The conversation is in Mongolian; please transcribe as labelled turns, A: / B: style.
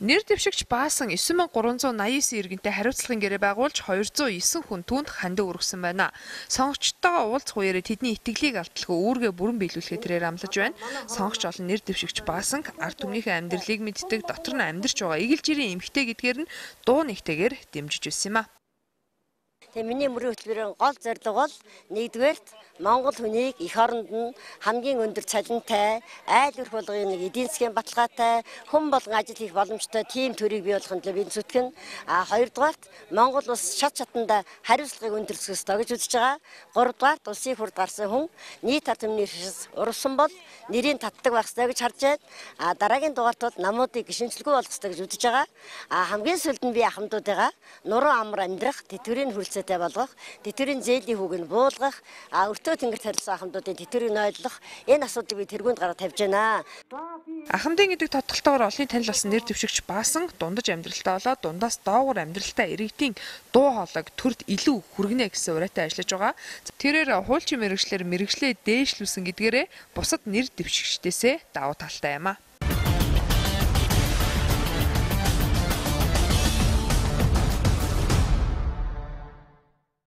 A: Нэр дэвшигч баасан 9389 иргэнтэй хариуцлагын гэрээ байгуулж 209 хүн түүнд хандив өргөсөн байна. Сонгогчтойгоо уулзах үеэр тэдний итгэлийг алдалгүй үүргээ бүрэн биелүүлэхэд тэрээр амлаж байна. Сонгогч олон нэр дэвшигч баасан ард түмнийхээ амьдралыг мэддэг дотор нь амьдарч байгаа игэл жирийн эмгтэй гэдгээр нь дуу нэгтэйгээр дэмжиж байсан юм а.
B: Тэгээ миний мөрийн хөтөлбөрийн гол зорилго бол нэгдүгээрт Монгол хүнийг эх оронд нь хамгийн өндөр цалинтай, айл өрх болгоны нэг эдийн засгийн баталгаатай, хүн болгон ажил хийх боломжтой тийм төрийг бий болгохын төлөө бид зүтгэн. А хоёрдугаарт Монгол улс шат шатанда хариуцлагыг өндөрлөхөөс тогж үзэж байгаа. Гуравдугаарт улсын хурд гарсан хүн нийт татамны шис урвсан бол нэрийн татдаг байх ёстой гэж харж байна. А дараагийн дугаарт бол намуудыг гişинчлгүй болгох ёстой гэж үзэж байгаа. А хамгийн сүүлд нь би ахмадуудыгаа нуруу амар амьдрах, тэтгэврийн хөрөлцөөтэй болгох, тэтгэврийн зээлийн хүүг нь буулгах, өртөө тэнгэрт харилцсан ахмадуудын тэтгэрийг ойлгох энэ асуудлыг би тэргуунд гараа тавьж байна.
A: Ахмадын гэдэг тодтолтойгоор олонний танил болсон нэр дэвшигч баасан дундаж амьдралтай болоод дундаас доогуур амьдралтай иргэдийн дуу хоолойг төрд илүү хүргэнэ гэсэн ураатай ажиллаж байгаа. Тэрээр хуульчин мэрэгчлэр мэрэгчлээ дээшлүүлсэн гэдгээрээ бусад нэр дэвшигчдээсээ давуу талтай юм а.